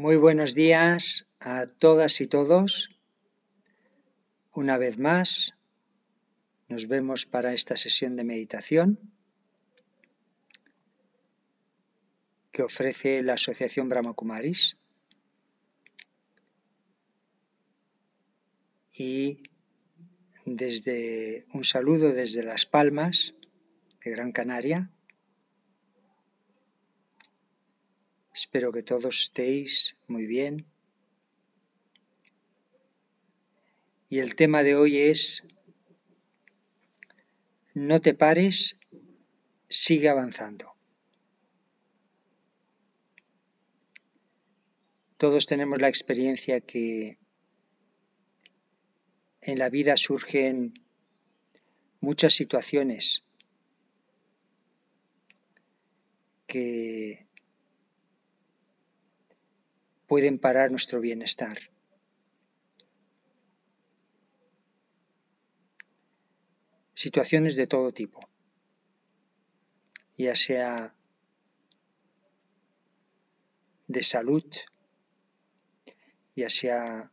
Muy buenos días a todas y todos. Una vez más, nos vemos para esta sesión de meditación que ofrece la Asociación Brahma Kumaris. Y desde un saludo desde Las Palmas de Gran Canaria Espero que todos estéis muy bien. Y el tema de hoy es, no te pares, sigue avanzando. Todos tenemos la experiencia que en la vida surgen muchas situaciones que pueden parar nuestro bienestar. Situaciones de todo tipo, ya sea de salud, ya sea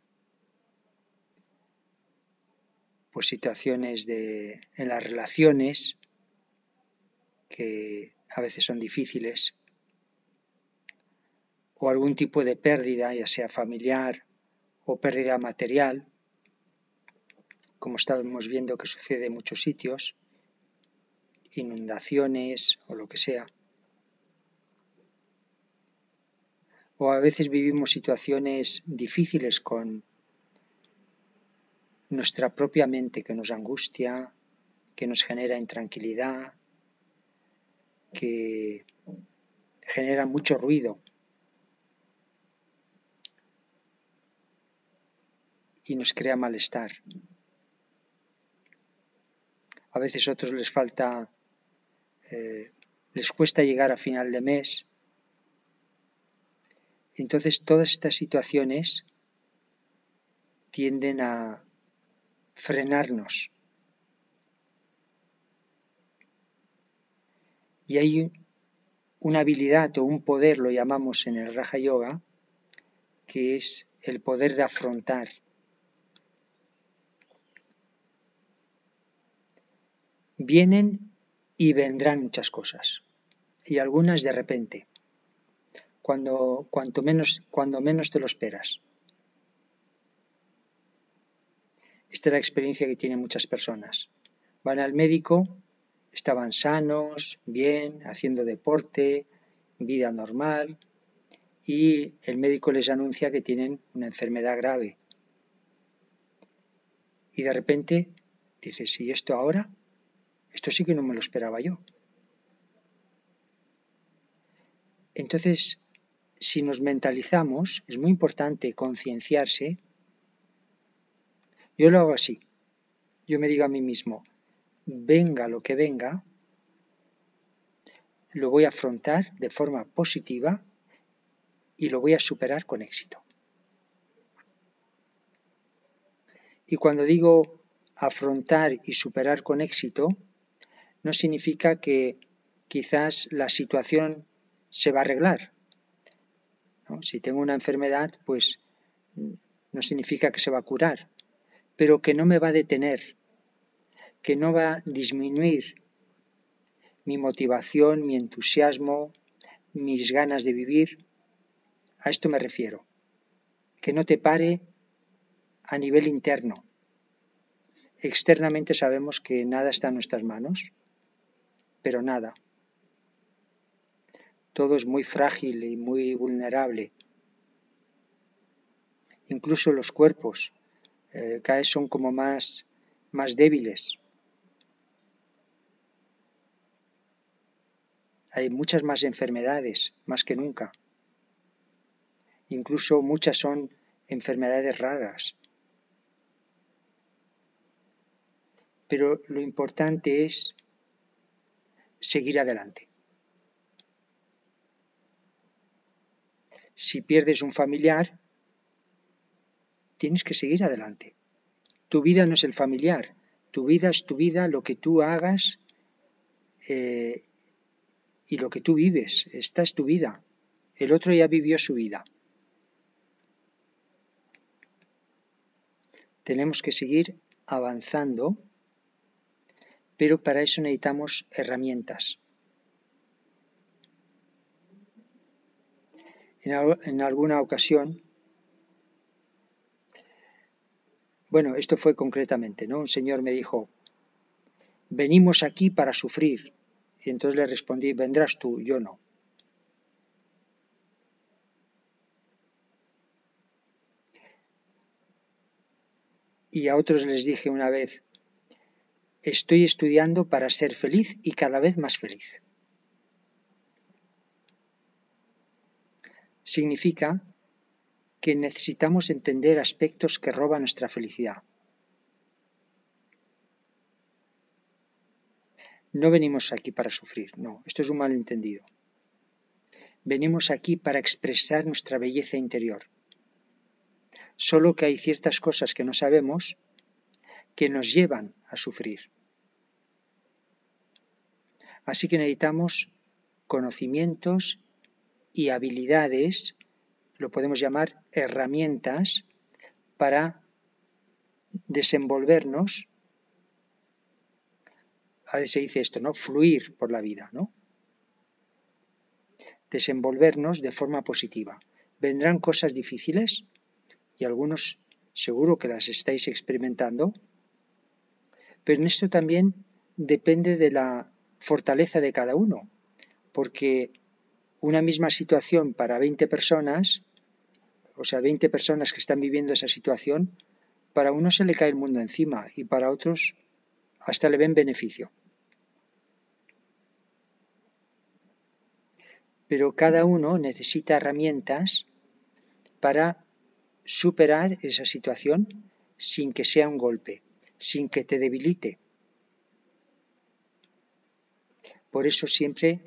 pues situaciones de en las relaciones que a veces son difíciles o algún tipo de pérdida, ya sea familiar o pérdida material, como estábamos viendo que sucede en muchos sitios, inundaciones o lo que sea. O a veces vivimos situaciones difíciles con nuestra propia mente que nos angustia, que nos genera intranquilidad, que genera mucho ruido y nos crea malestar. A veces a otros les falta, eh, les cuesta llegar a final de mes. Entonces todas estas situaciones tienden a frenarnos. Y hay una habilidad o un poder, lo llamamos en el Raja Yoga, que es el poder de afrontar Vienen y vendrán muchas cosas, y algunas de repente, cuando, cuanto menos, cuando menos te lo esperas. Esta es la experiencia que tienen muchas personas. Van al médico, estaban sanos, bien, haciendo deporte, vida normal, y el médico les anuncia que tienen una enfermedad grave. Y de repente dices, ¿y esto ahora? Esto sí que no me lo esperaba yo. Entonces, si nos mentalizamos, es muy importante concienciarse. Yo lo hago así. Yo me digo a mí mismo, venga lo que venga, lo voy a afrontar de forma positiva y lo voy a superar con éxito. Y cuando digo afrontar y superar con éxito, no significa que quizás la situación se va a arreglar. Si tengo una enfermedad, pues no significa que se va a curar, pero que no me va a detener, que no va a disminuir mi motivación, mi entusiasmo, mis ganas de vivir. A esto me refiero. Que no te pare a nivel interno. Externamente sabemos que nada está en nuestras manos, pero nada. Todo es muy frágil y muy vulnerable. Incluso los cuerpos eh, cada vez son como más, más débiles. Hay muchas más enfermedades, más que nunca. Incluso muchas son enfermedades raras. Pero lo importante es seguir adelante. Si pierdes un familiar, tienes que seguir adelante. Tu vida no es el familiar, tu vida es tu vida, lo que tú hagas eh, y lo que tú vives, esta es tu vida. El otro ya vivió su vida. Tenemos que seguir avanzando pero para eso necesitamos herramientas. En, alguna ocasión, bueno, esto fue concretamente, ¿no? Un señor me dijo, venimos aquí para sufrir. Y entonces le respondí, vendrás tú, yo no. Y a otros les dije una vez, estoy estudiando para ser feliz y cada vez más feliz. Significa que necesitamos entender aspectos que roban nuestra felicidad. No venimos aquí para sufrir, no, esto es un malentendido. Venimos aquí para expresar nuestra belleza interior solo que hay ciertas cosas que no sabemos que nos llevan a sufrir. Así que necesitamos conocimientos y habilidades, lo podemos llamar herramientas, para desenvolvernos, a veces se dice esto, ¿no? Fluir por la vida, ¿no? Desenvolvernos de forma positiva. ¿Vendrán cosas difíciles? y algunos seguro que las estáis experimentando, pero en esto también depende de la fortaleza de cada uno, porque una misma situación para 20 personas, o sea, 20 personas que están viviendo esa situación, para uno se le cae el mundo encima y para otros hasta le ven beneficio. Pero cada uno necesita herramientas para superar esa situación sin que sea un golpe, sin que te debilite. Por eso siempre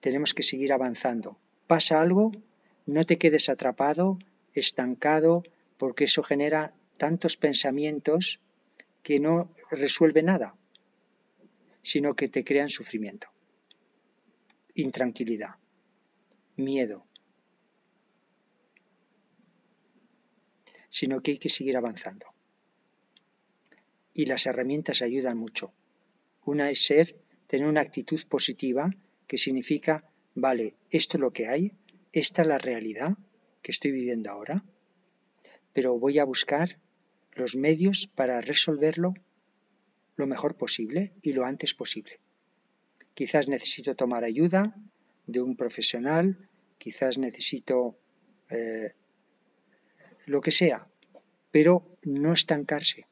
tenemos que seguir avanzando. Pasa algo, no te quedes atrapado, estancado, porque eso genera tantos pensamientos que no resuelve nada, sino que te crean sufrimiento, intranquilidad, miedo. sino que hay que seguir avanzando. Y las herramientas ayudan mucho. Una es ser, tener una actitud positiva, que significa, vale, esto es lo que hay, esta es la realidad que estoy viviendo ahora, pero voy a buscar los medios para resolverlo lo mejor posible y lo antes posible. Quizás necesito tomar ayuda de un profesional, quizás necesito eh, lo que sea, pero no estancarse.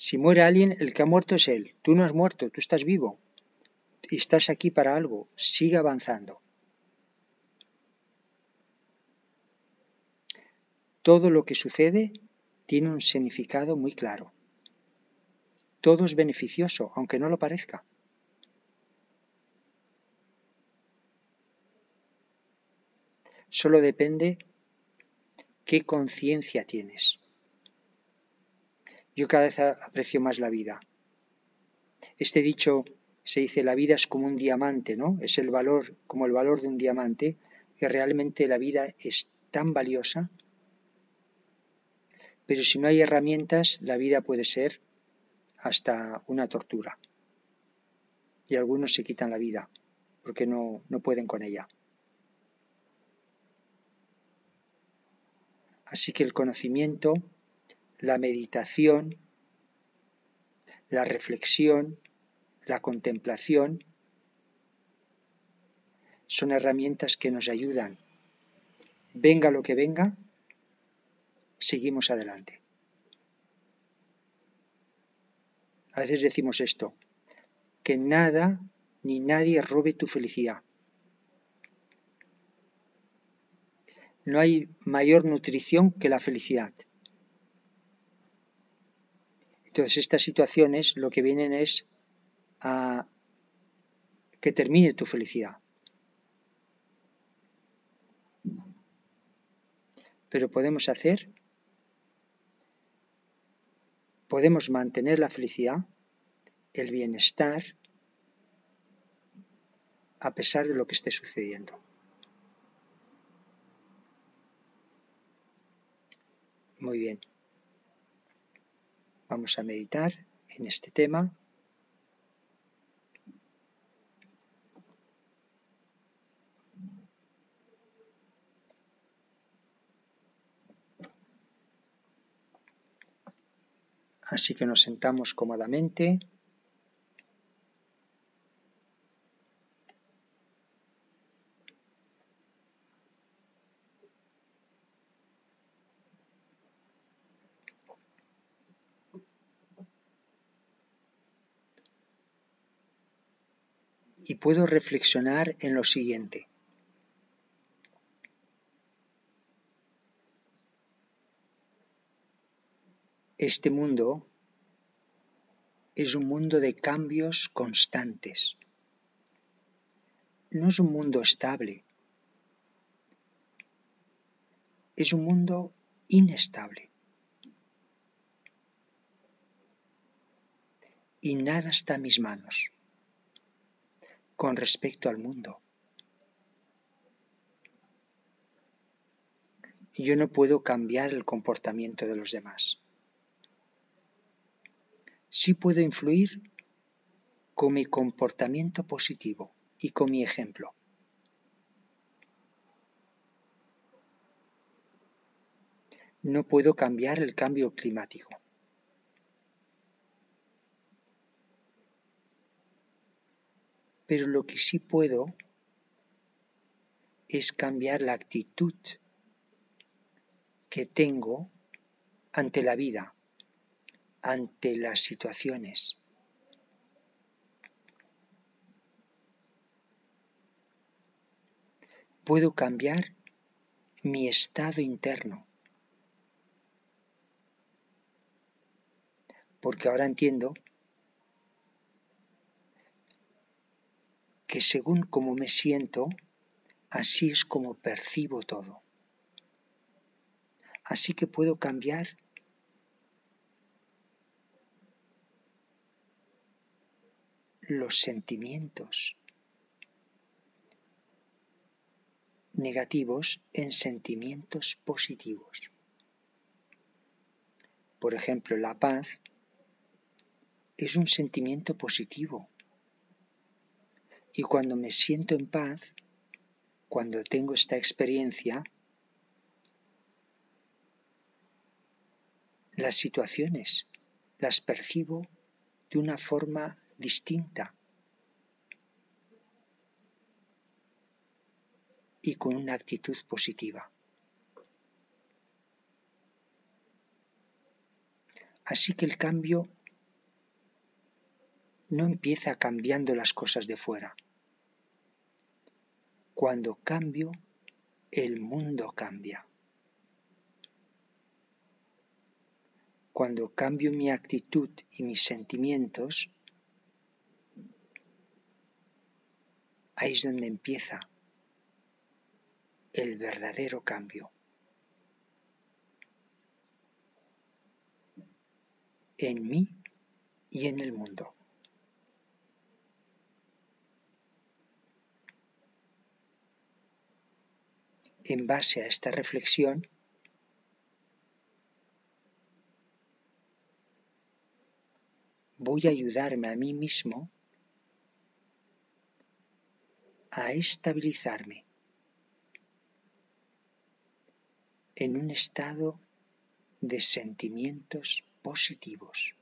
Si muere alguien, el que ha muerto es él. Tú no has muerto, tú estás vivo. Y estás aquí para algo. Sigue avanzando. Todo lo que sucede tiene un significado muy claro. Todo es beneficioso, aunque no lo parezca. Solo depende qué conciencia tienes. Yo cada vez aprecio más la vida. Este dicho se dice la vida es como un diamante, ¿no? Es el valor, como el valor de un diamante, que realmente la vida es tan valiosa. Pero si no hay herramientas, la vida puede ser hasta una tortura. Y algunos se quitan la vida porque no, no pueden con ella. Así que el conocimiento, la meditación, la reflexión, la contemplación, son herramientas que nos ayudan. Venga lo que venga, seguimos adelante. A veces decimos esto, que nada ni nadie robe tu felicidad. no hay mayor nutrición que la felicidad. Entonces estas situaciones lo que vienen es a que termine tu felicidad. Pero podemos hacer, podemos mantener la felicidad, el bienestar, a pesar de lo que esté sucediendo. Muy bien. Vamos a meditar en este tema. Así que nos sentamos cómodamente. Y puedo reflexionar en lo siguiente. Este mundo es un mundo de cambios constantes. No es un mundo estable. Es un mundo inestable. Y nada está en mis manos con respecto al mundo. Yo no puedo cambiar el comportamiento de los demás. Sí puedo influir con mi comportamiento positivo y con mi ejemplo. No puedo cambiar el cambio climático. Pero lo que sí puedo es cambiar la actitud que tengo ante la vida, ante las situaciones. Puedo cambiar mi estado interno. Porque ahora entiendo que según como me siento, así es como percibo todo. Así que puedo cambiar los sentimientos negativos en sentimientos positivos. Por ejemplo, la paz es un sentimiento positivo y cuando me siento en paz, cuando tengo esta experiencia, las situaciones las percibo de una forma distinta y con una actitud positiva. Así que el cambio no empieza cambiando las cosas de fuera. Cuando cambio, el mundo cambia. Cuando cambio mi actitud y mis sentimientos, ahí es donde empieza el verdadero cambio. En mí y en el mundo. En base a esta reflexión, voy a ayudarme a mí mismo a estabilizarme en un estado de sentimientos positivos.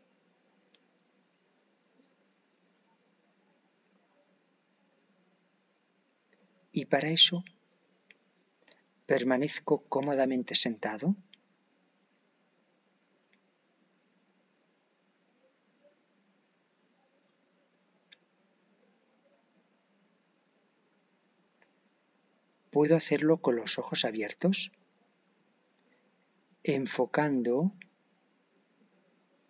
Y para eso ¿Permanezco cómodamente sentado? ¿Puedo hacerlo con los ojos abiertos? Enfocando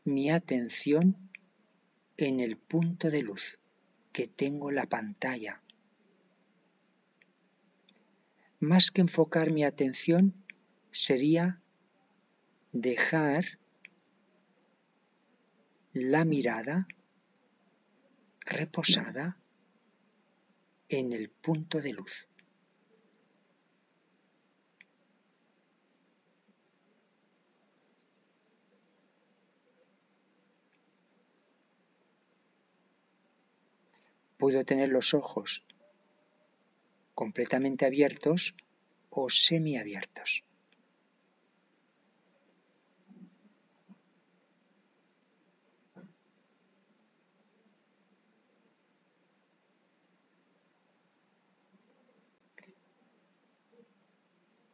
mi atención en el punto de luz que tengo la pantalla más que enfocar mi atención, sería dejar la mirada reposada en el punto de luz. Puedo tener los ojos completamente abiertos o semiabiertos.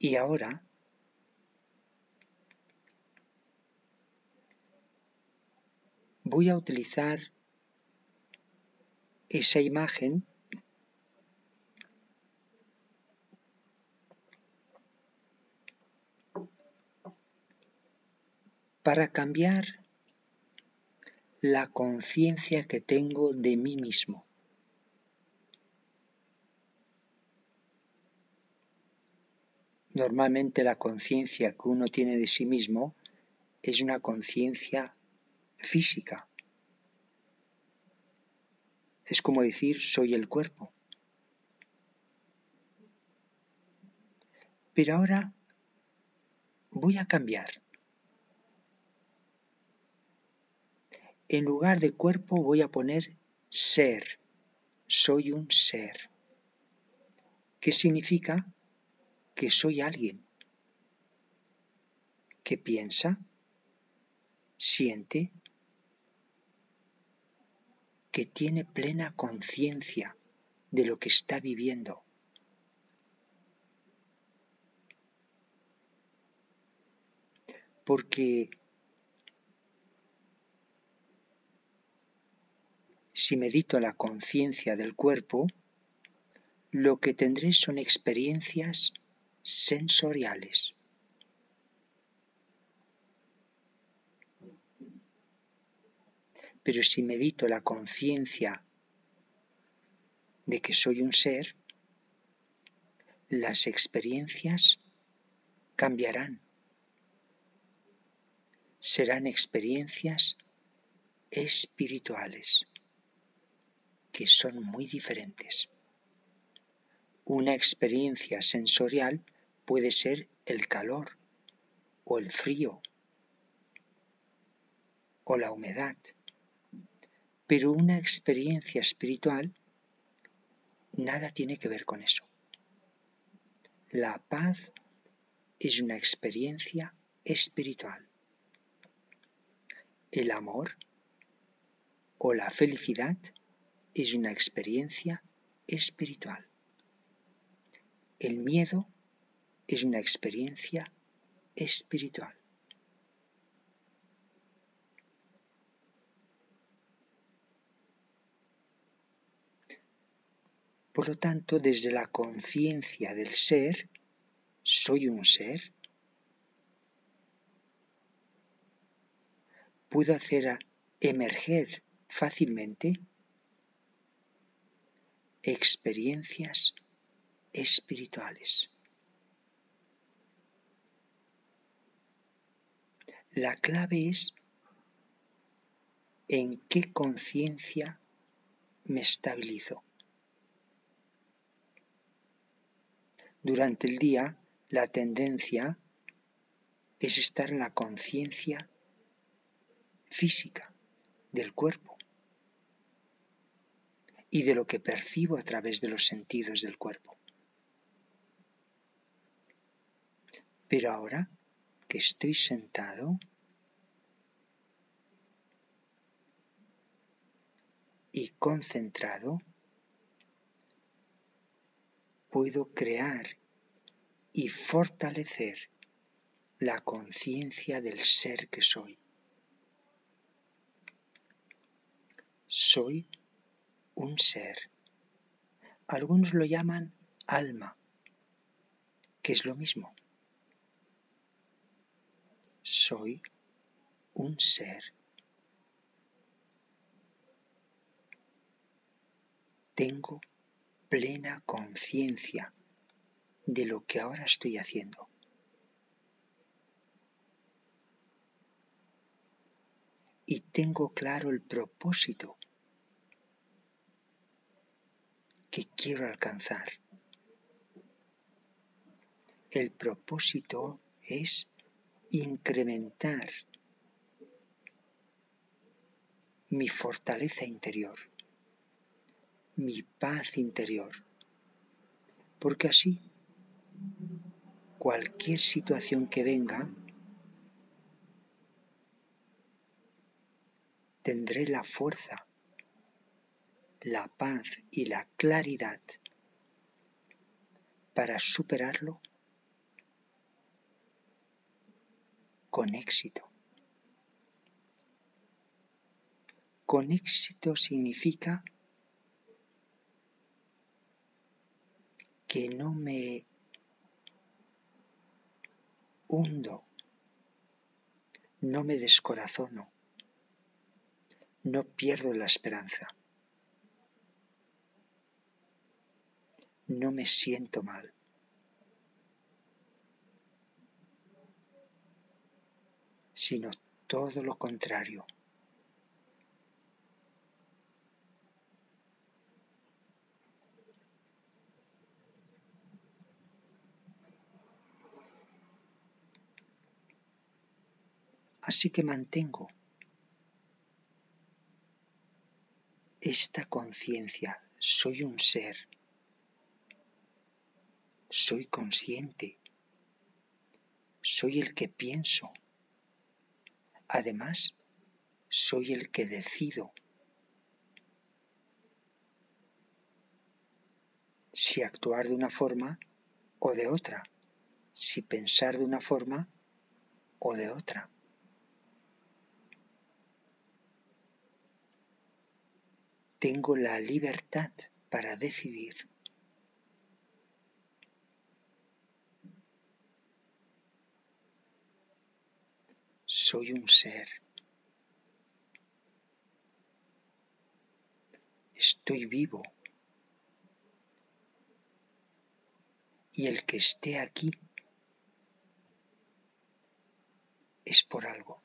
Y ahora voy a utilizar esa imagen para cambiar la conciencia que tengo de mí mismo. Normalmente la conciencia que uno tiene de sí mismo es una conciencia física. Es como decir soy el cuerpo. Pero ahora voy a cambiar. En lugar de cuerpo voy a poner ser. Soy un ser. ¿Qué significa? que soy alguien que piensa, siente, que tiene plena conciencia de lo que está viviendo. Porque si medito la conciencia del cuerpo, lo que tendré son experiencias sensoriales. Pero si medito la conciencia de que soy un ser, las experiencias cambiarán. Serán experiencias espirituales, que son muy diferentes. Una experiencia sensorial puede ser el calor o el frío o la humedad. Pero una experiencia espiritual nada tiene que ver con eso. La paz es una experiencia espiritual. El amor o la felicidad es una experiencia espiritual. El miedo es una experiencia espiritual. Por lo tanto, desde la conciencia del ser, soy un ser, puedo hacer emerger fácilmente experiencias espirituales. La clave es en qué conciencia me estabilizo. Durante el día, la tendencia es estar en la conciencia física del cuerpo y de lo que percibo a través de los sentidos del cuerpo. Pero ahora que estoy sentado y concentrado, puedo crear y fortalecer la conciencia del ser que soy. Soy un ser. Algunos lo llaman alma, que es lo mismo. soy un ser. Tengo plena conciencia de lo que ahora estoy haciendo. Y tengo claro el propósito que quiero alcanzar. El propósito es incrementar mi fortaleza interior, mi paz interior. Porque así, cualquier situación que venga, tendré la fuerza, la paz y la claridad para superarlo con éxito. Con éxito significa que no me hundo, no me descorazono, no pierdo la esperanza, no me siento mal. sino todo lo contrario. Así que mantengo esta conciencia, soy un ser, soy consciente, soy el que pienso, además soy el que decido si actuar de una forma o de otra, si pensar de una forma o de otra. tengo la libertad para decidir. Soy un ser. Estoy vivo. Y el que esté aquí es por algo.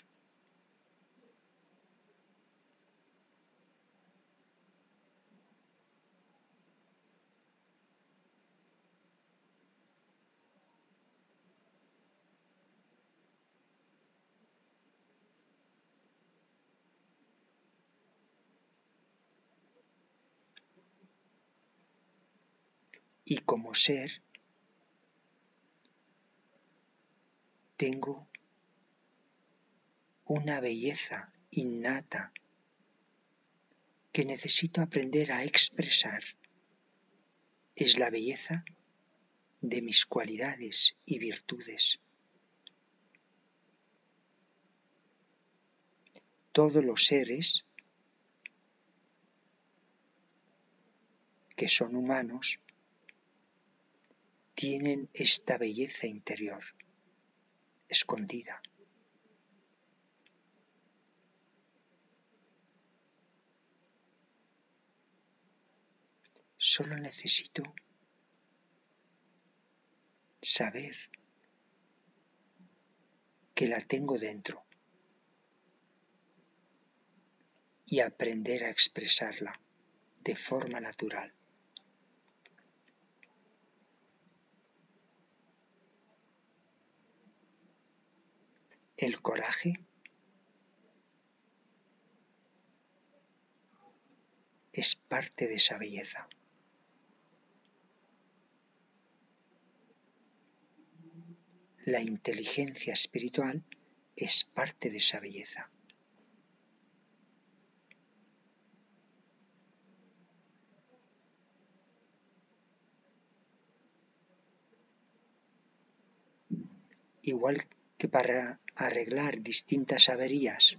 Como ser tengo una belleza innata que necesito aprender a expresar. Es la belleza de mis cualidades y virtudes. Todos los seres que son humanos tienen esta belleza interior, escondida. Solo necesito saber que la tengo dentro y aprender a expresarla de forma natural. El coraje es parte de esa belleza. La inteligencia espiritual es parte de esa belleza. Igual que para arreglar distintas averías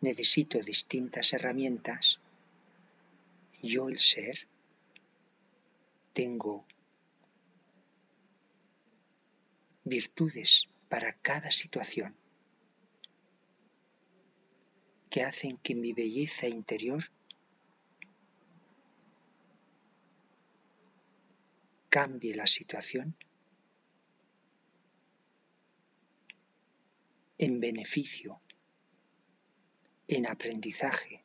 necesito distintas herramientas, yo el ser tengo virtudes para cada situación que hacen que mi belleza interior cambie la situación en beneficio, en aprendizaje.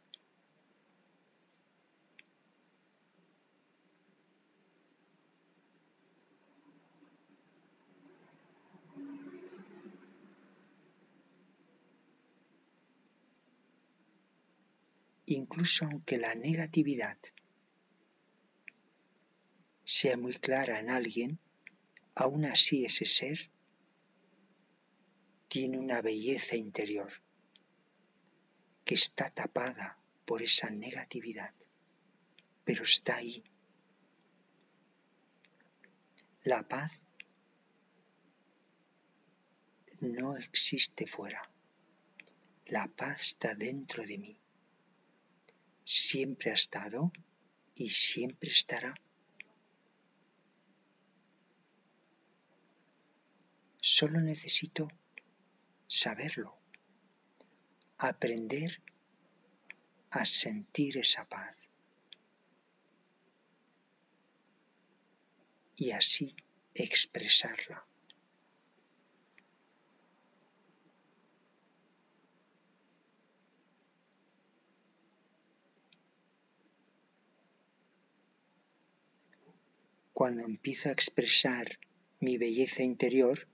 Incluso aunque la negatividad sea muy clara en alguien, aún así ese ser tiene una belleza interior que está tapada por esa negatividad, pero está ahí. La paz no existe fuera. La paz está dentro de mí. Siempre ha estado y siempre estará. Solo necesito saberlo, aprender a sentir esa paz. Y así expresarla. Cuando empiezo a expresar mi belleza interior,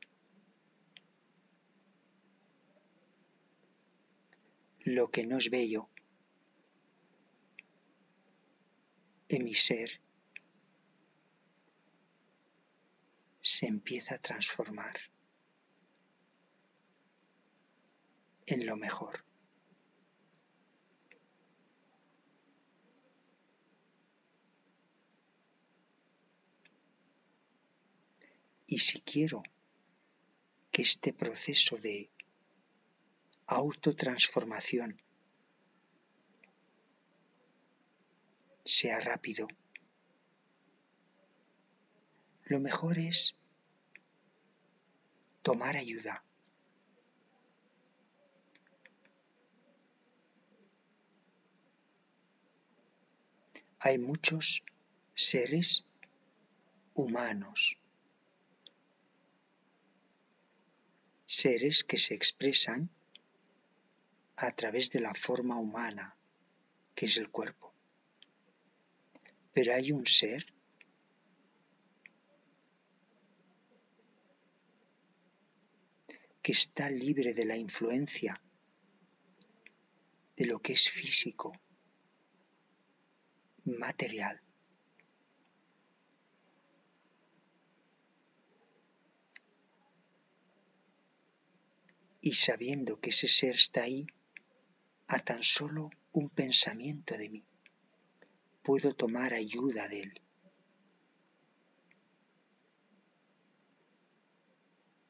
lo que no es bello en mi ser se empieza a transformar en lo mejor. Y si quiero que este proceso de autotransformación. Sea rápido, lo mejor es tomar ayuda. Hay muchos seres humanos. Seres que se expresan a través de la forma humana, que es el cuerpo. Pero hay un ser que está libre de la influencia de lo que es físico, material. y sabiendo que ese ser está ahí, a tan solo un pensamiento de mí, puedo tomar ayuda de él.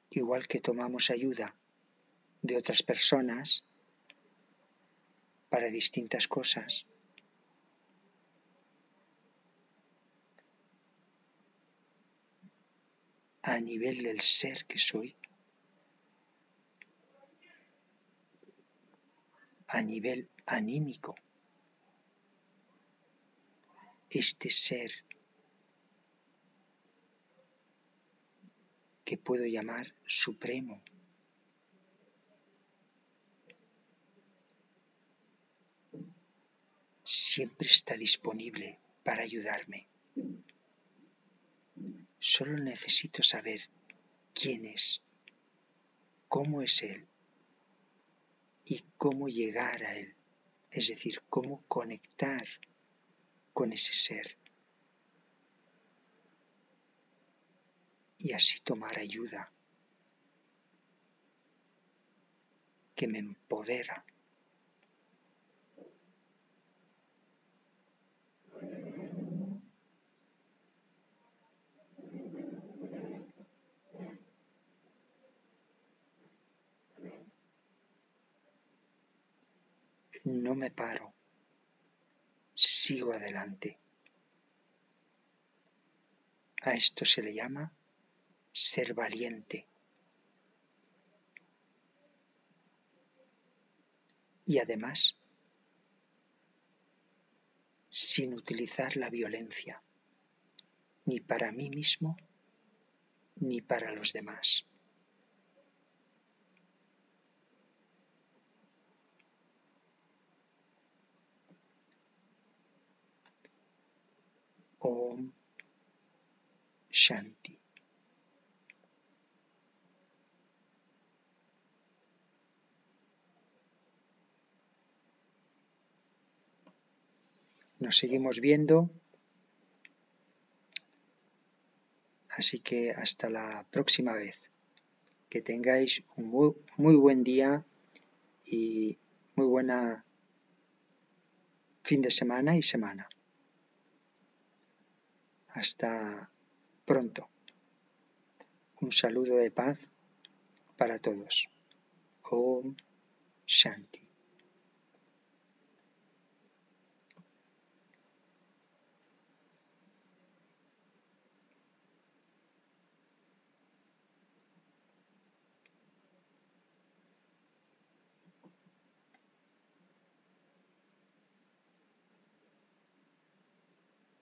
Igual que tomamos ayuda de otras personas para distintas cosas, a nivel del ser que soy, a nivel anímico. Este ser que puedo llamar supremo. Siempre está disponible para ayudarme. Solo necesito saber quién es, cómo es Él y cómo llegar a Él, es decir, cómo conectar con ese ser. Y así tomar ayuda que me empodera no me paro, sigo adelante. A esto se le llama ser valiente. Y además, sin utilizar la violencia, ni para mí mismo, ni para los demás. Om Shanti. Nos seguimos viendo Así que hasta la próxima vez. Que tengáis un muy, buen día y muy buena fin de semana y semana. Hasta pronto. Un saludo de paz para todos. Om Shanti.